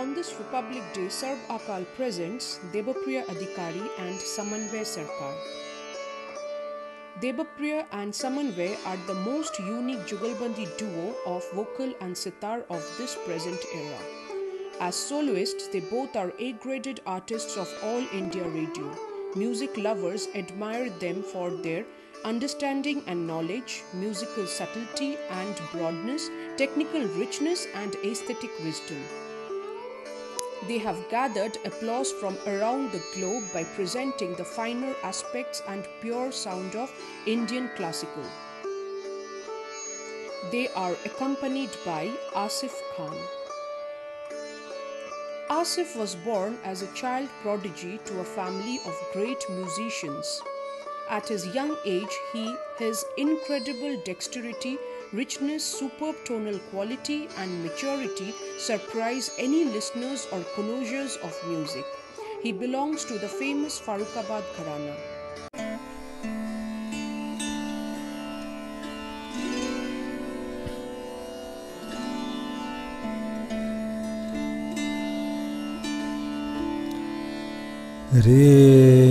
On this Republic Day, Sarb Akal presents Debapriya Adhikary and Samanvay Sarkar. Debapriya and Samanvay are the most unique Jugalbandi duo of vocal and sitar of this present era. As soloists, they both are A graded artists of all India radio. Music lovers admire them for their understanding and knowledge, musical subtlety and broadness, technical richness, and aesthetic wisdom. They have gathered applause from around the globe by presenting the finer aspects and pure sound of Indian classical. They are accompanied by Asif Khan. Asif was born as a child prodigy to a family of great musicians. At his young age, he, his incredible dexterity, richness, superb tonal quality, and maturity surprise any listeners or connoisseurs of music. He belongs to the famous Farrukhabad Gharana. रे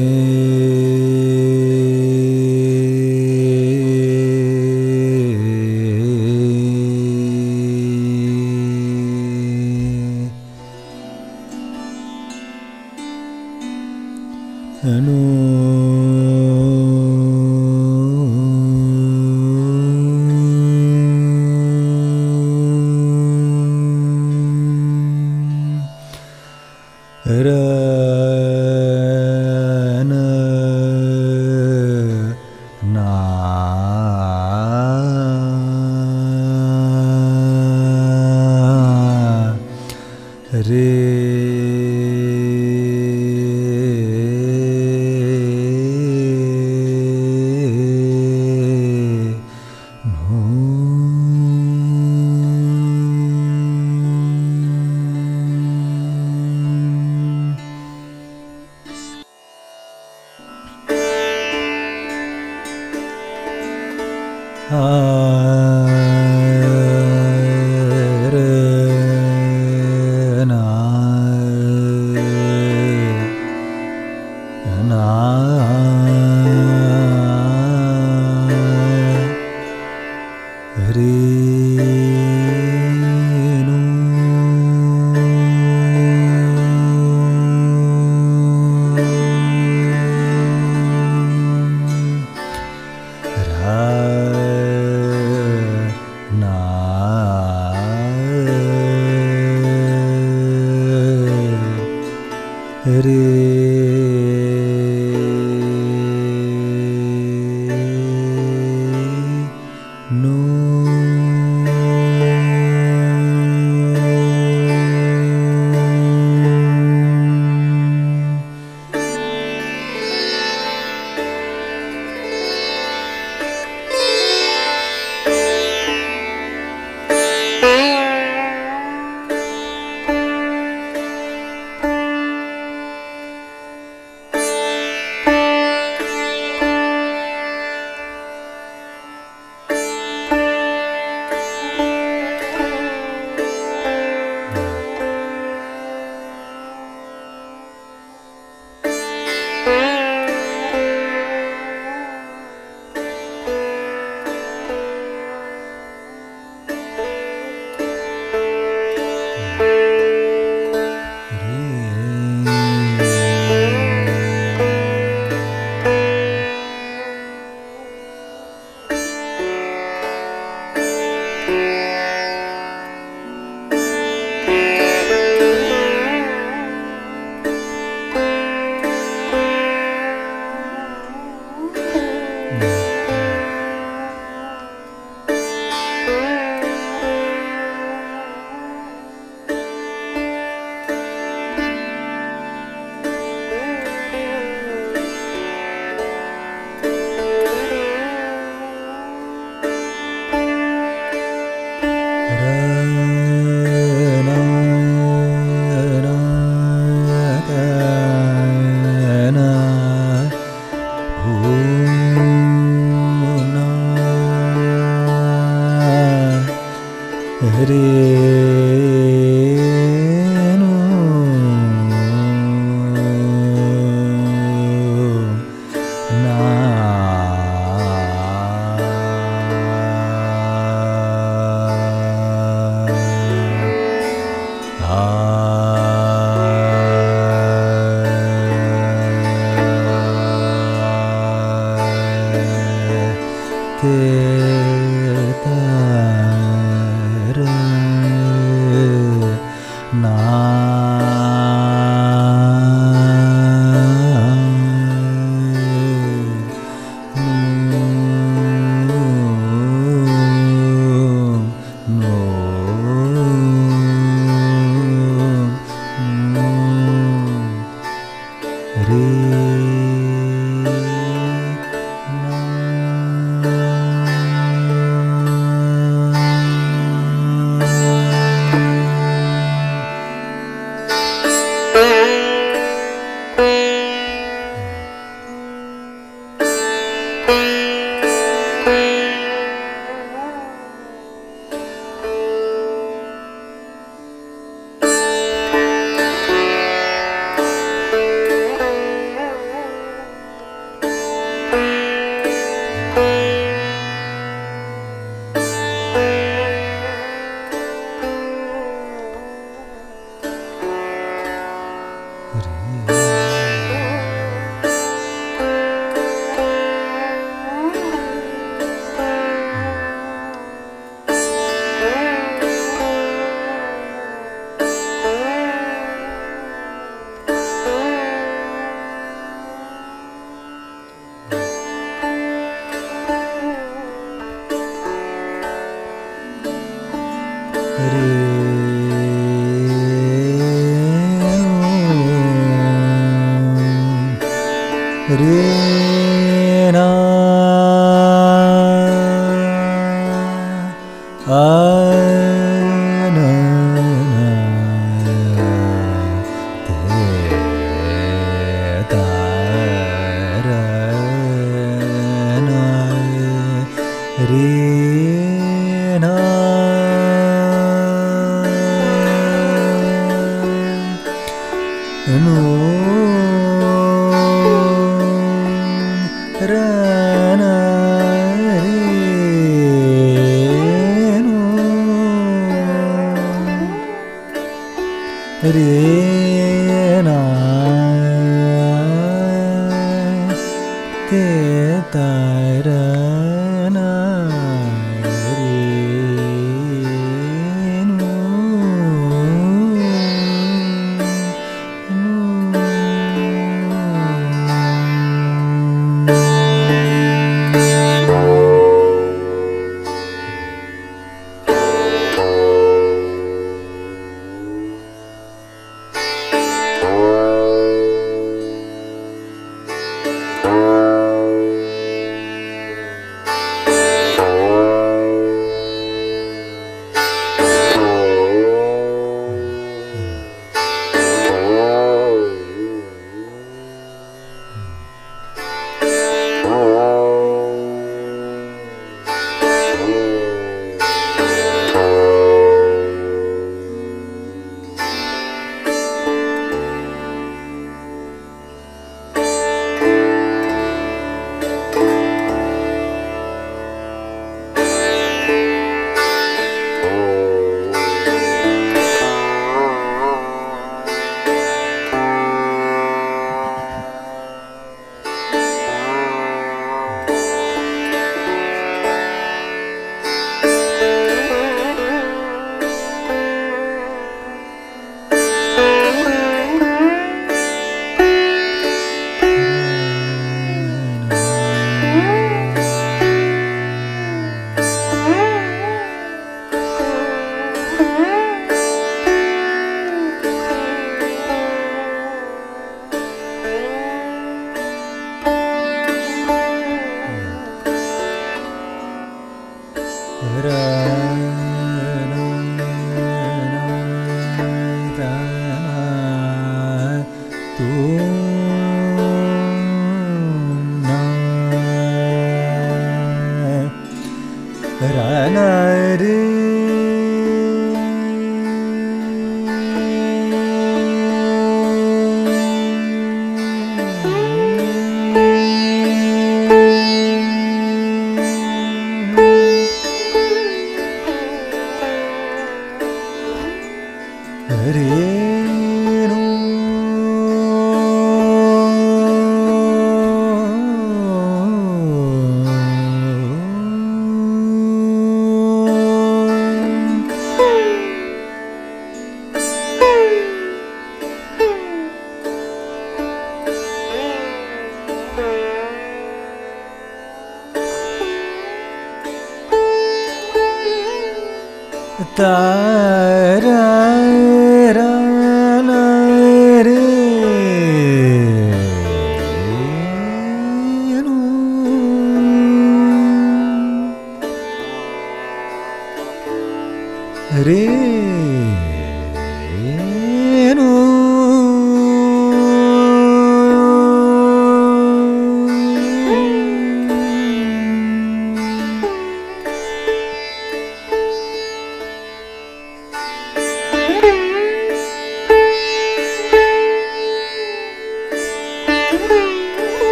أنور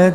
na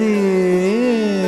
রে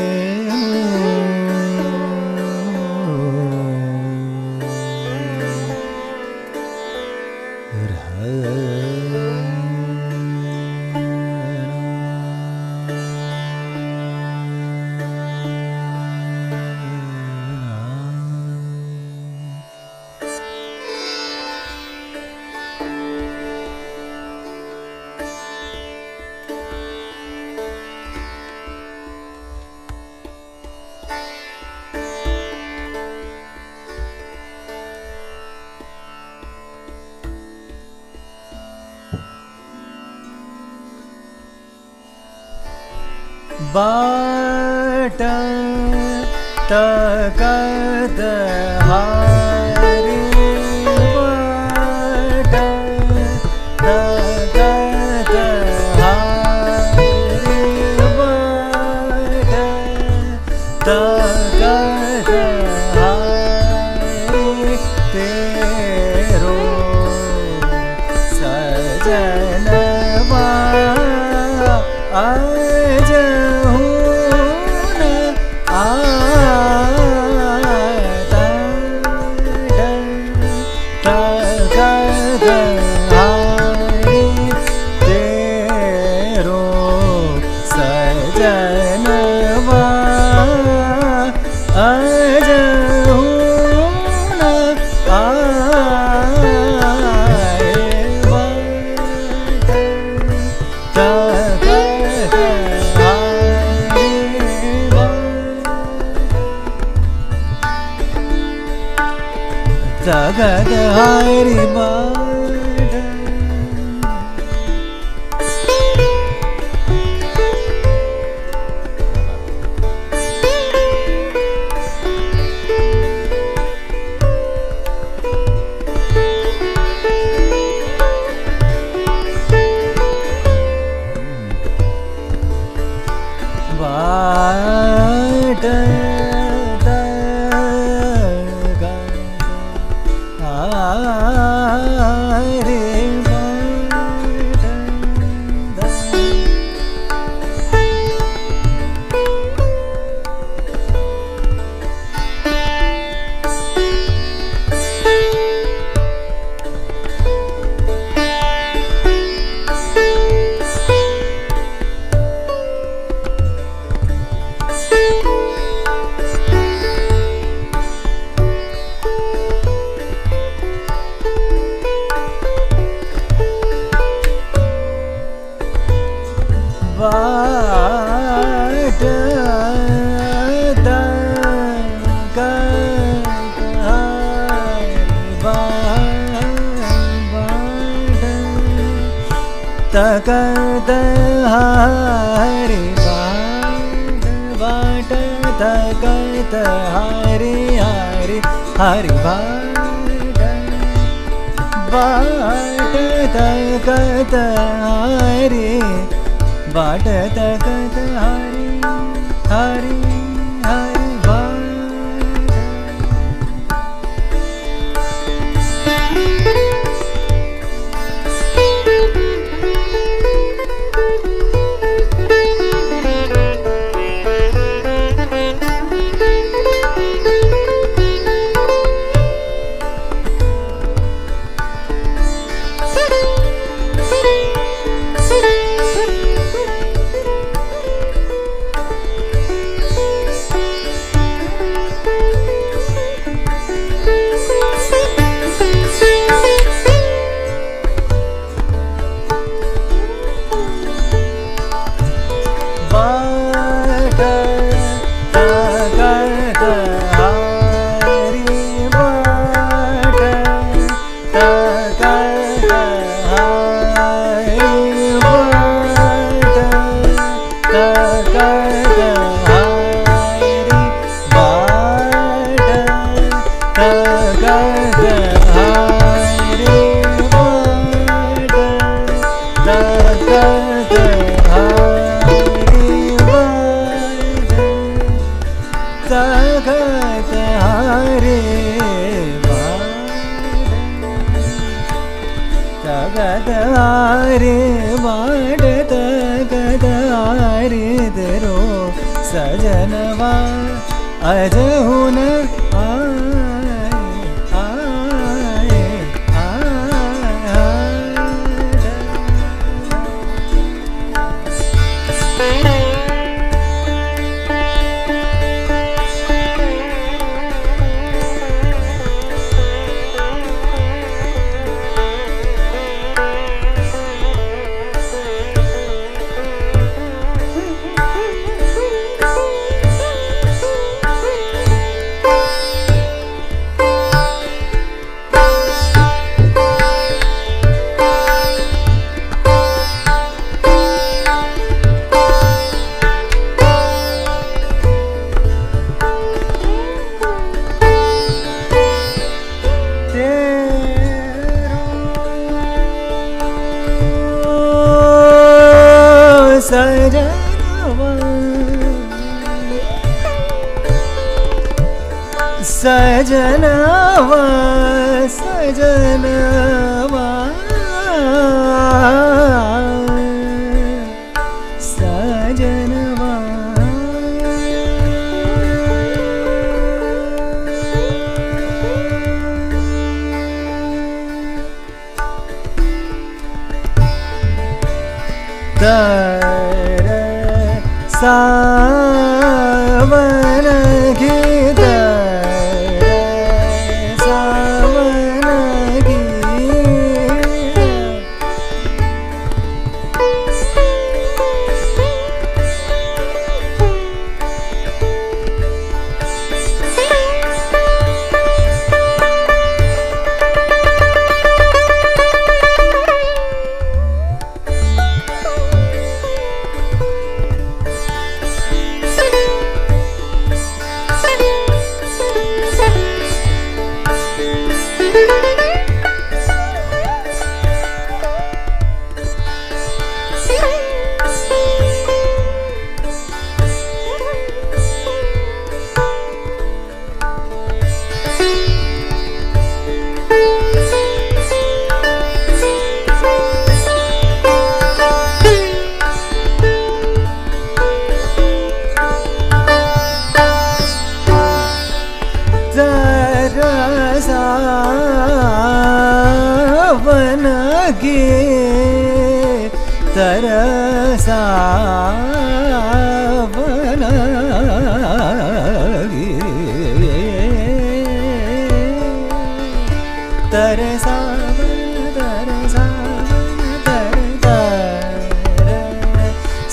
कत हरि वाट तक हरि हरि हरि वाट तक हारी बाट तकत हरि हरि हरि। सजनवाज हुन सा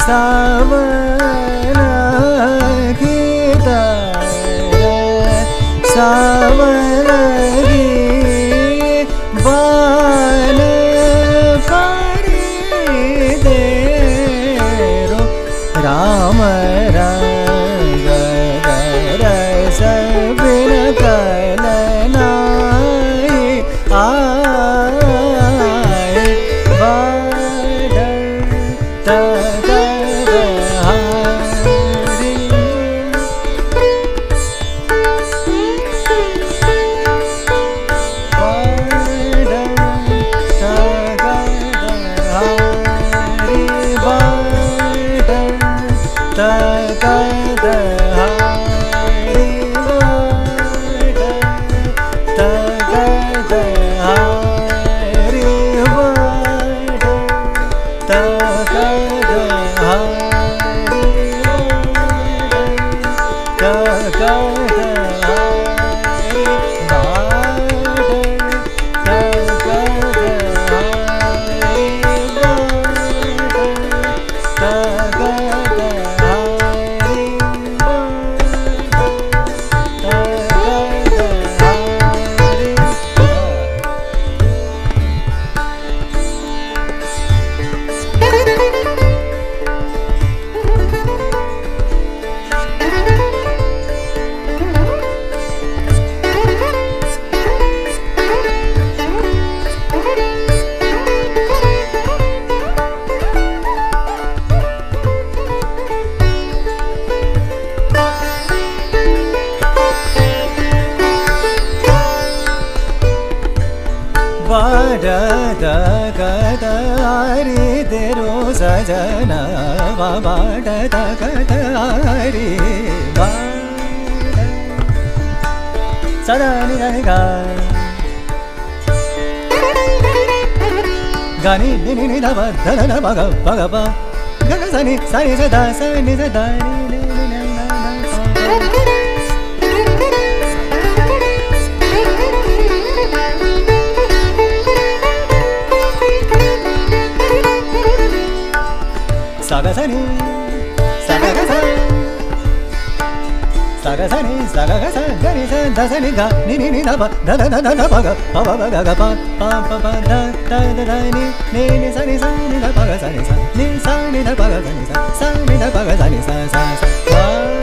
सावन की तरह सा guy. Gani ni ni ni da ba da da da ba ga ba ga ba. Ga ga sa ni sa ni sa da sa ni sa da ni ni ni na na na. sa ba Sabe a సగసని సగగ సగని సని గ ని ని ని నభ ద ద ద ద భగ పవ భగ గ ప ప ప ప ద ద ద ద ని ని ని సని సని ద భగ సని స సని ద భగ సని సని ద భగ సని స స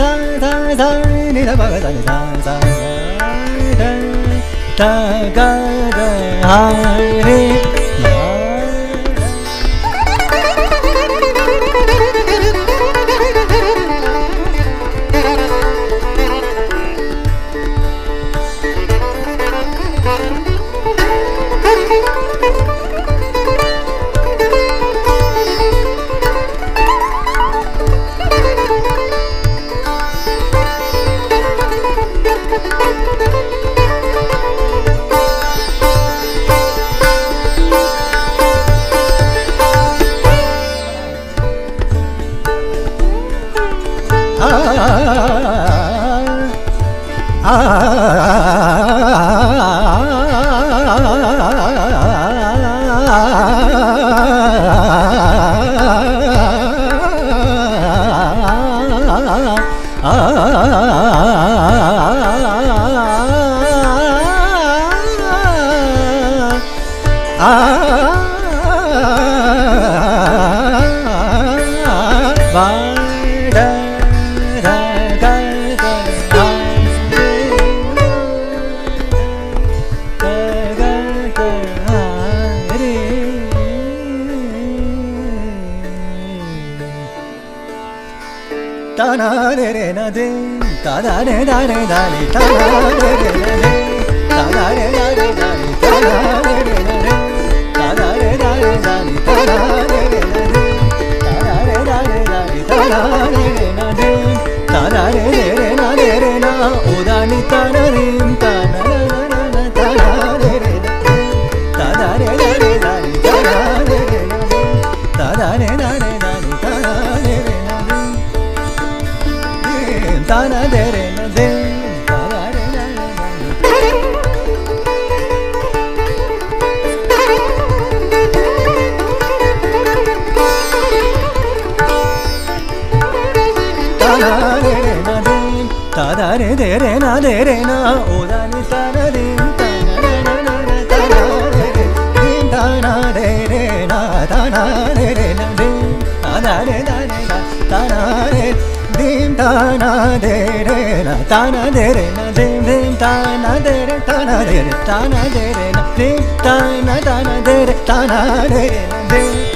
सा da da da da da da ತೆರೆನ ಓದಾನಿ ತನದೇ tana dere na tana dere na dim dim tana dere tana dere tana dere na dim tana tana dere tana dere na dim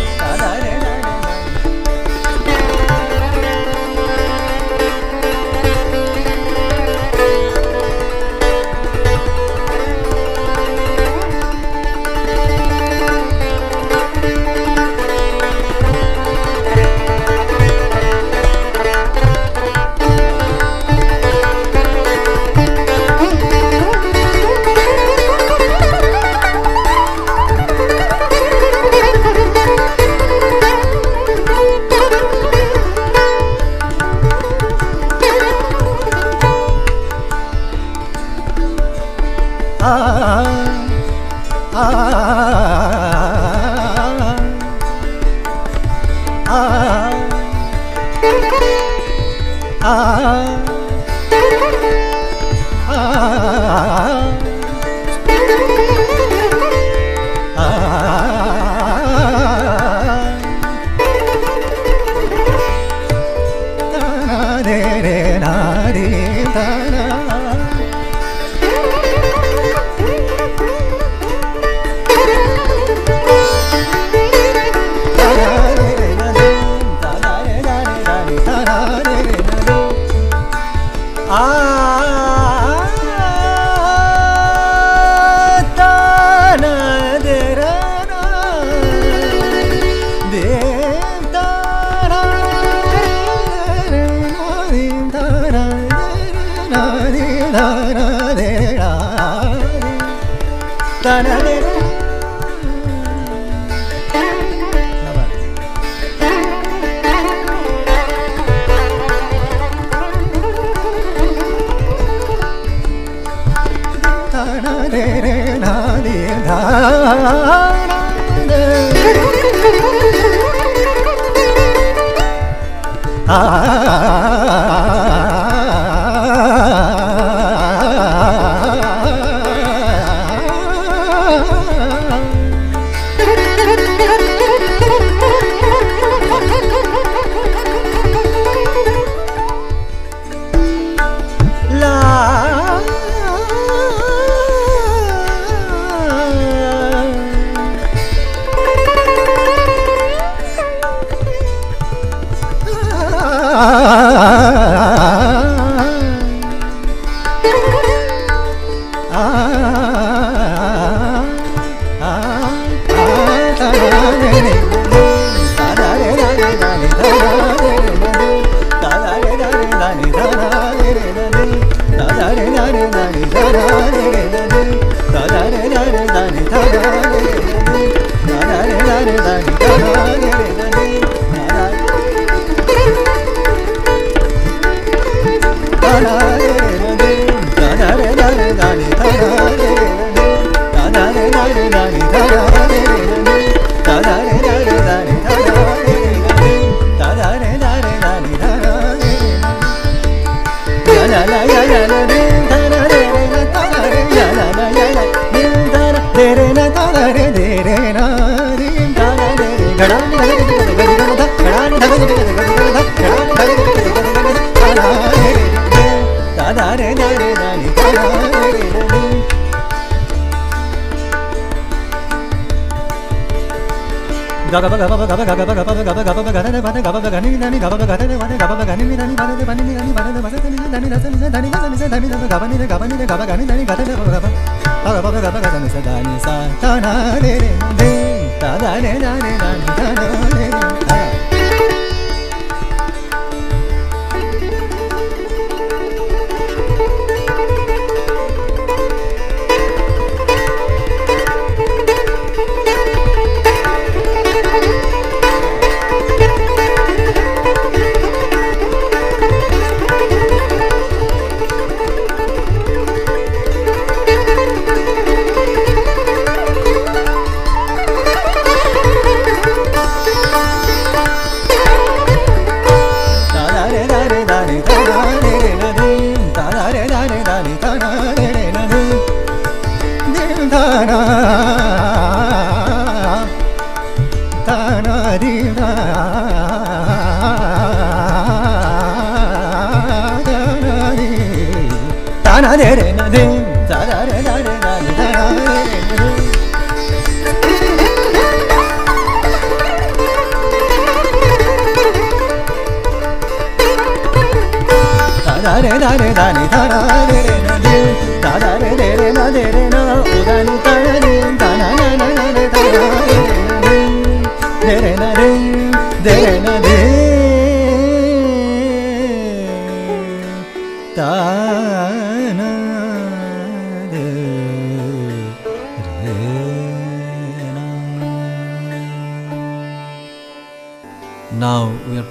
da da da da da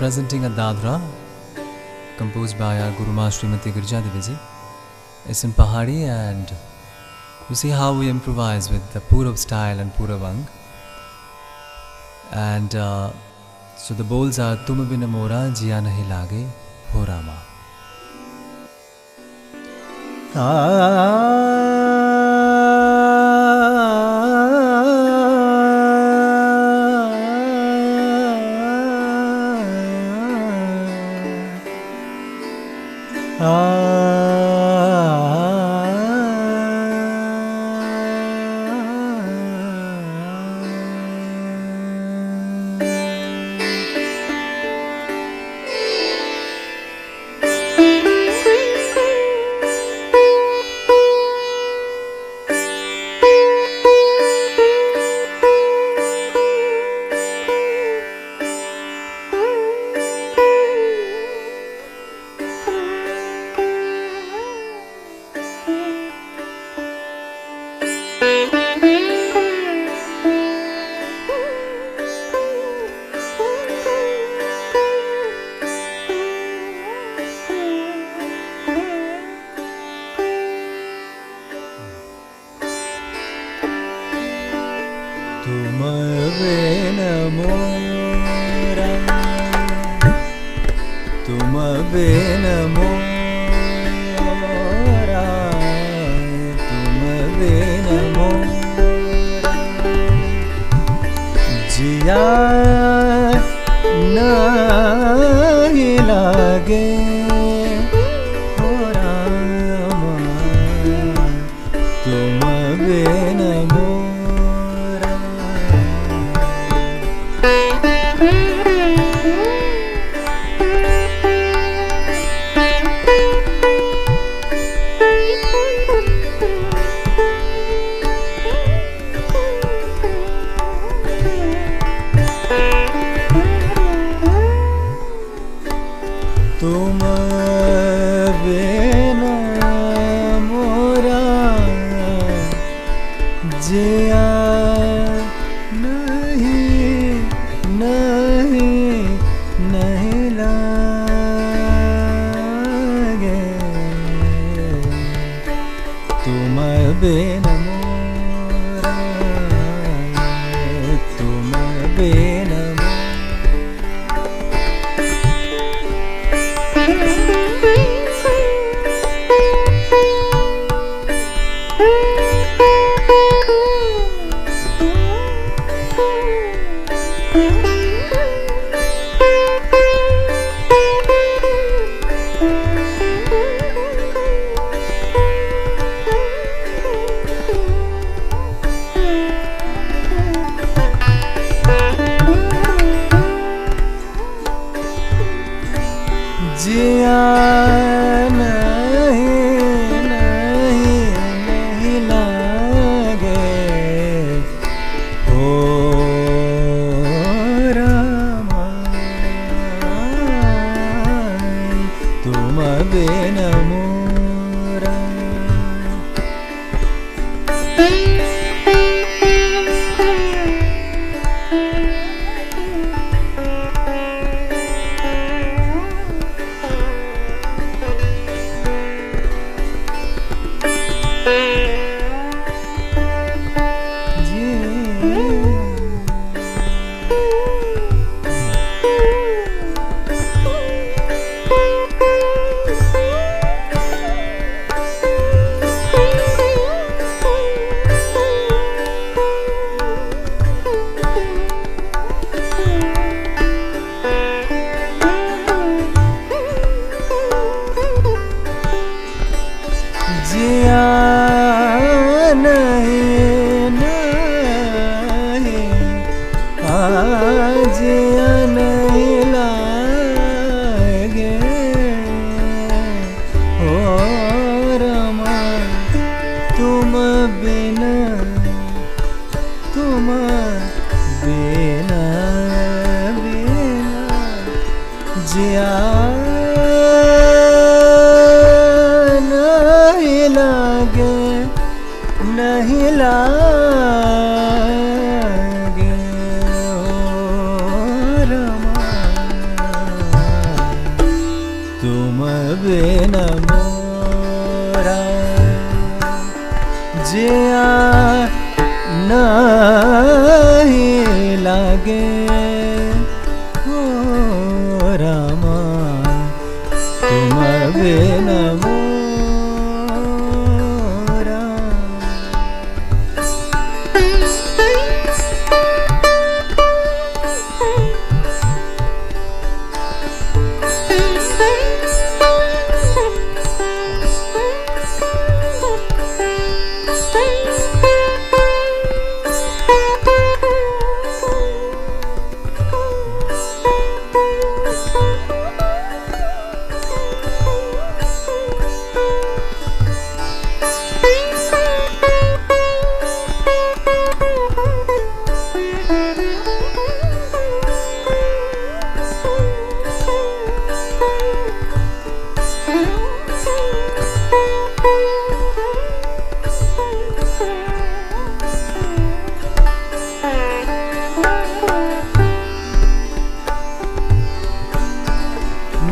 presenting a dadra composed by our Guru Ma Srimati Girjadevi It's in Pahari and you see how we improvise with the Purab style and Purabang. And uh, so the bowls are Tum Bina Mora Jiya Nahi Lage Ho Rama. Ah. तुमेनमो नमो बे नमो मराम नमो जिया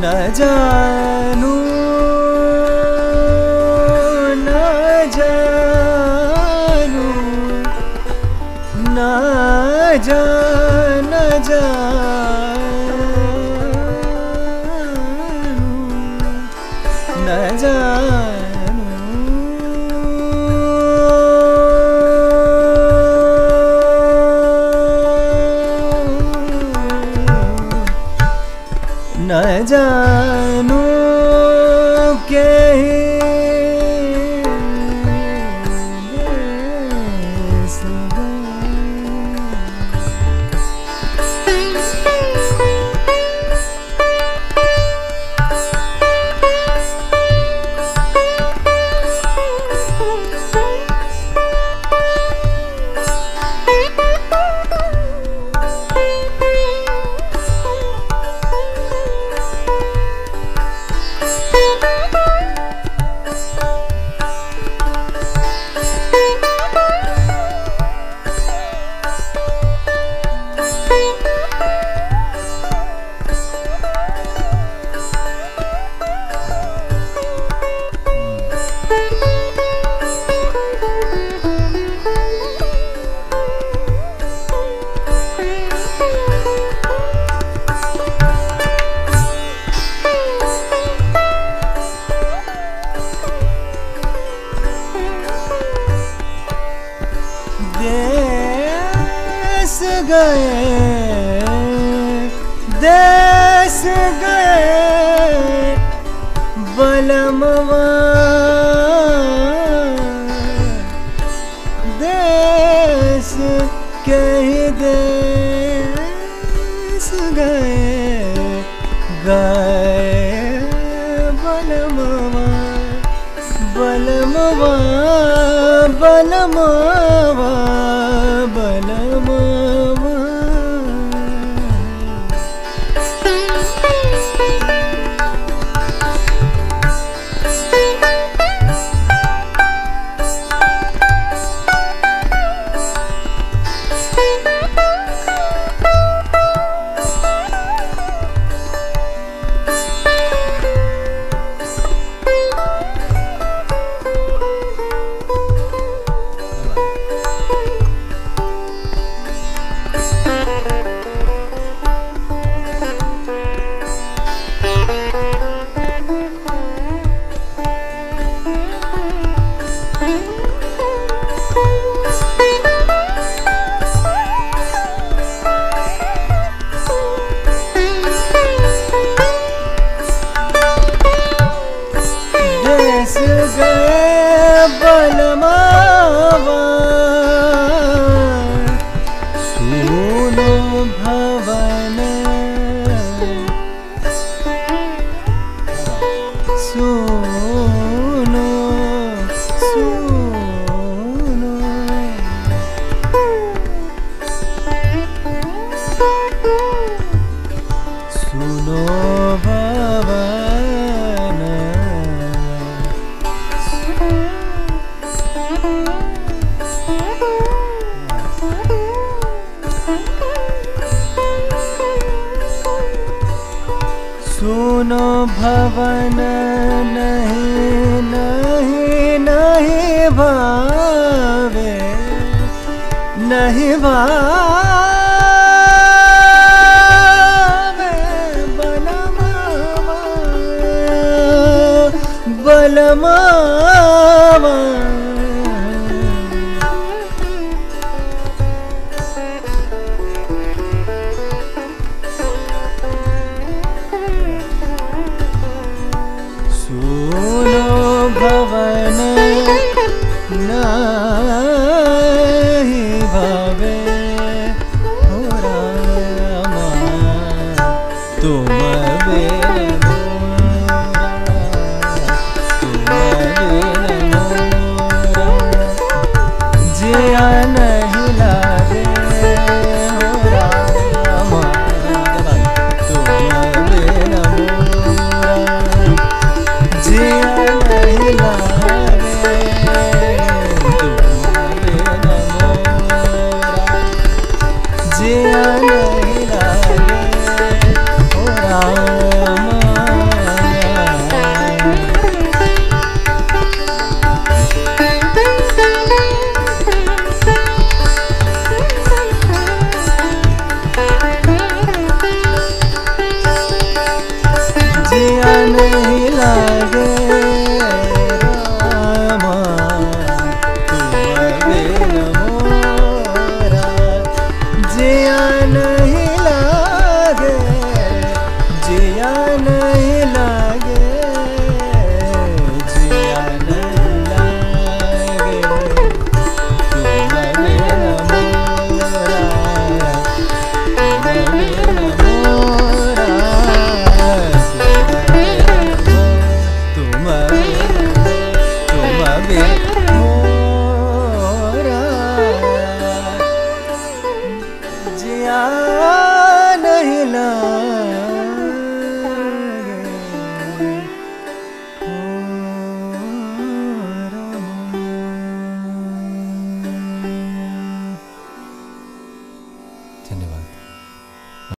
न जानू न जानू न जान देश